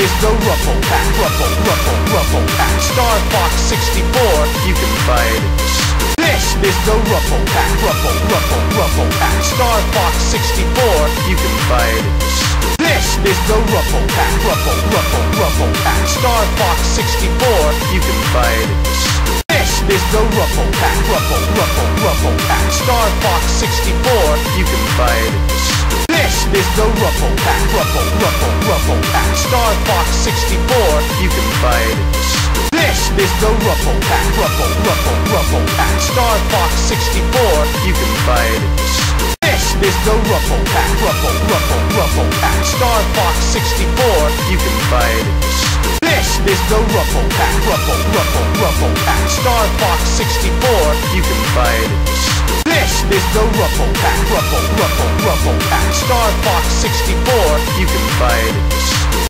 is the Rumble Pak. Rumble, Rumble, Rumble Pak. Star Fox 64, you can fight it. This is the Rumble Pak. Rumble, Rumble, Rumble Pak. Star Fox 64, you can fight it. This is the Rumble Pak. Rumble, Rumble, Rumble Pak. Star Fox 64, you can fight it. This is the Rumble Pak. Rumble, Rumble, Rumble Pak. Star Fox 64, you can fight it. This is the Rumble Pak. Rumble, Rumble, Rumble Pak. Star Fox 64, you can fight it. This is the Rumble Pak. Rumble, Rumble, Rumble Pak. Star Fox 64, you can fight it. This is the Rumble Pak. Rumble, Rumble, Rumble Pak. Star Fox 64, you can fight it. This is the Rumble Pak. Rumble, Rumble, Rumble Pak. Star Fox 64, you can fight it. This is the Rumble Pak. Rumble, Rumble, Rumble Pak. Star Fox 64, you can fight it.